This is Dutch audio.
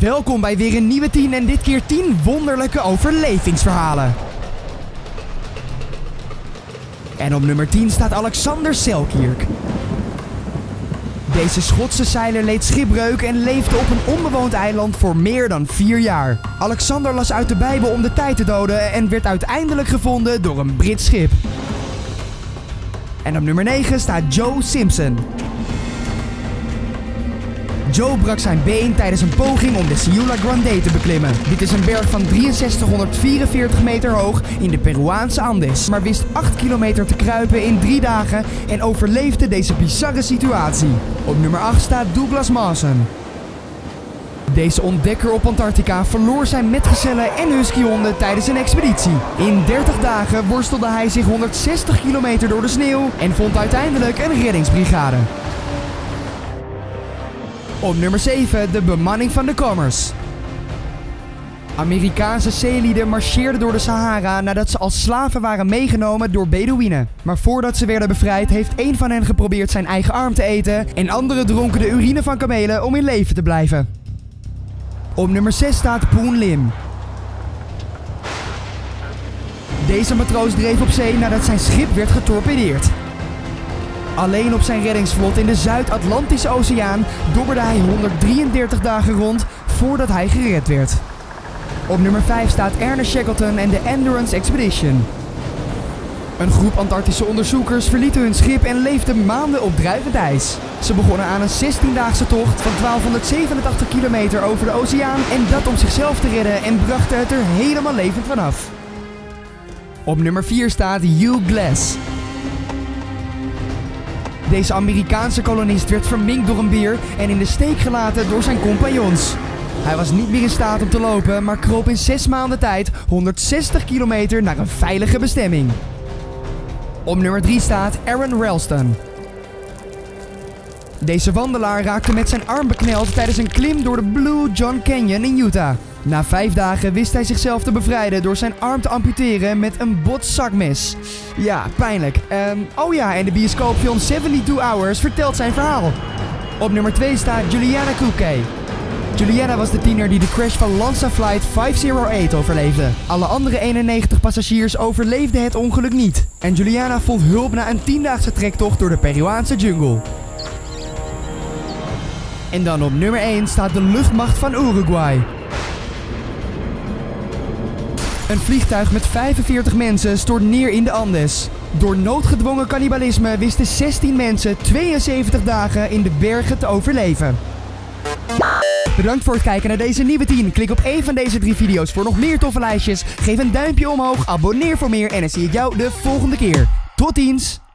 Welkom bij weer een nieuwe 10 en dit keer 10 wonderlijke overlevingsverhalen. En op nummer 10 staat Alexander Selkirk. Deze Schotse zeiler leed schipbreuk en leefde op een onbewoond eiland voor meer dan vier jaar. Alexander las uit de Bijbel om de tijd te doden en werd uiteindelijk gevonden door een Brits schip. En op nummer 9 staat Joe Simpson. Joe brak zijn been tijdens een poging om de Ciula Grande te beklimmen. Dit is een berg van 6344 meter hoog in de Peruaanse Andes. Maar wist 8 kilometer te kruipen in 3 dagen en overleefde deze bizarre situatie. Op nummer 8 staat Douglas Mawson. Deze ontdekker op Antarctica verloor zijn metgezellen en huskyhonden tijdens een expeditie. In 30 dagen worstelde hij zich 160 kilometer door de sneeuw en vond uiteindelijk een reddingsbrigade. Op nummer 7 de bemanning van de Commerce. Amerikaanse zeelieden marcheerden door de Sahara nadat ze als slaven waren meegenomen door Bedouinen. Maar voordat ze werden bevrijd heeft één van hen geprobeerd zijn eigen arm te eten en anderen dronken de urine van kamelen om in leven te blijven. Op nummer 6 staat Poon Lim. Deze matroos dreef op zee nadat zijn schip werd getorpedeerd. Alleen op zijn reddingsvlot in de Zuid-Atlantische Oceaan dobberde hij 133 dagen rond voordat hij gered werd. Op nummer 5 staat Ernest Shackleton en de Endurance Expedition. Een groep Antarctische onderzoekers verlieten hun schip en leefden maanden op drijvend ijs. Ze begonnen aan een 16-daagse tocht van 1287 kilometer over de oceaan en dat om zichzelf te redden en brachten het er helemaal levend vanaf. Op nummer 4 staat Hugh Glass. Deze Amerikaanse kolonist werd verminkt door een beer en in de steek gelaten door zijn compagnons. Hij was niet meer in staat om te lopen, maar kroop in 6 maanden tijd 160 kilometer naar een veilige bestemming. Op nummer 3 staat Aaron Ralston. Deze wandelaar raakte met zijn arm bekneld tijdens een klim door de Blue John Canyon in Utah. Na vijf dagen wist hij zichzelf te bevrijden door zijn arm te amputeren met een botzakmes. Ja, pijnlijk. Ehm, oh ja, en de bioscoopfilm 72 Hours vertelt zijn verhaal. Op nummer 2 staat Juliana Kuke. Juliana was de tiener die de crash van Lanza Flight 508 overleefde. Alle andere 91 passagiers overleefden het ongeluk niet. En Juliana vond hulp na een tiendaagse trektocht door de Peruaanse jungle. En dan op nummer 1 staat de luchtmacht van Uruguay. Een vliegtuig met 45 mensen stort neer in de Andes. Door noodgedwongen cannibalisme wisten 16 mensen 72 dagen in de bergen te overleven. Bedankt voor het kijken naar deze nieuwe 10. Klik op één van deze drie video's voor nog meer toffe lijstjes. Geef een duimpje omhoog, abonneer voor meer en dan zie ik jou de volgende keer. Tot ziens!